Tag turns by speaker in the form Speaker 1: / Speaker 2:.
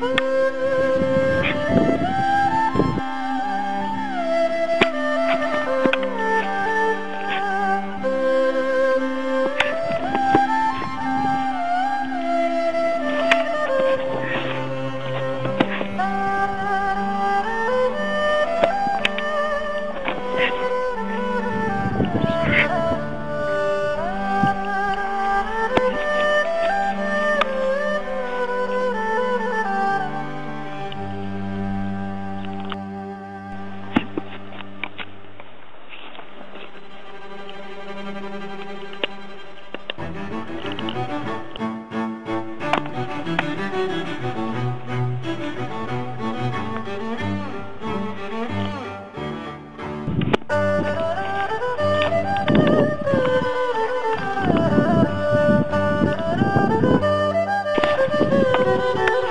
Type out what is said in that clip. Speaker 1: Woo! Thank you.